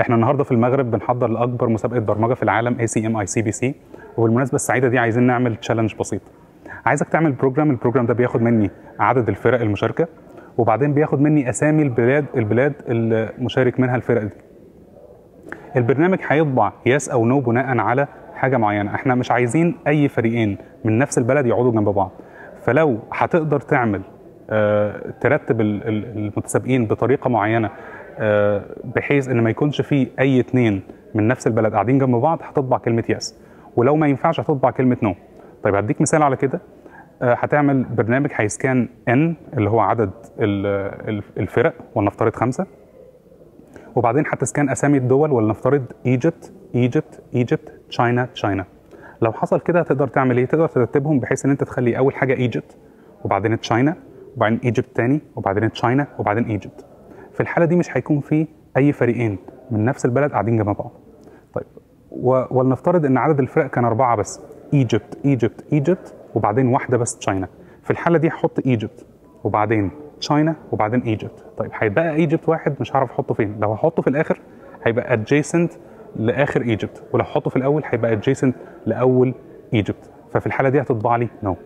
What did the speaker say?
إحنا النهارده في المغرب بنحضر لأكبر مسابقة برمجة في العالم اي سي ام اي سي بي سي وبالمناسبة السعيدة دي عايزين نعمل challenge بسيط. عايزك تعمل program ال program ده بياخد مني عدد الفرق المشاركة وبعدين بياخد مني أسامي البلاد البلاد اللي مشارك منها الفرق دي. البرنامج هيطبع yes أو no بناء على حاجة معينة. إحنا مش عايزين أي فريقين من نفس البلد يقعدوا جنب بعض. فلو هتقدر تعمل آه، ترتب ال- ال- المتسابقين بطريقة معينة بحيث إن ما يكونش فيه أي اتنين من نفس البلد قاعدين جنب بعض هتطبع كلمة yes ولو ما ينفعش هتطبع كلمة no طيب هديك مثال على كده. آه، هتعمل برنامج هي scan n اللي هو عدد ال- ال- الفرق ولنفترض خمسة. وبعدين هت scan أسامي الدول ولنفترض Egypt Egypt Egypt China China لو حصل كده تقدر تعمل إيه؟ تقدر ترتبهم بحيث إن أنت تخلي أول حاجة Egypt وبعدين China وبعدين Egypt تاني وبعدين China وبعدين Egypt في الحالة دي مش هيكون في أي فريقين من نفس البلد قاعدين جنب بعض. طيب ولنفترض إن عدد الفرق كان أربعة بس Egypt Egypt Egypt وبعدين واحدة بس China. في الحالة دي هحط Egypt وبعدين China وبعدين Egypt. طيب هيتبقى Egypt واحد مش هعرف أحطه فين. لو هحطه في الآخر هيبقى adjacent لآخر Egypt ولو هحطه في الأول هيبقى adjacent لأول إيجيبت. ففي الحالة دي هتطبع لي نو no.